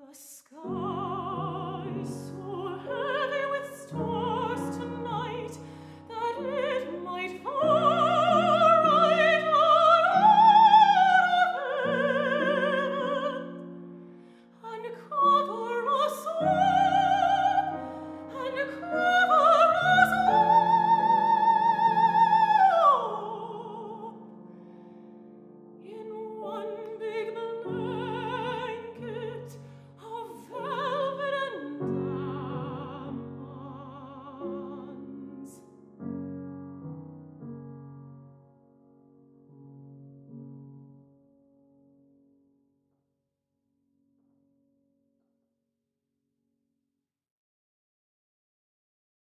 The sky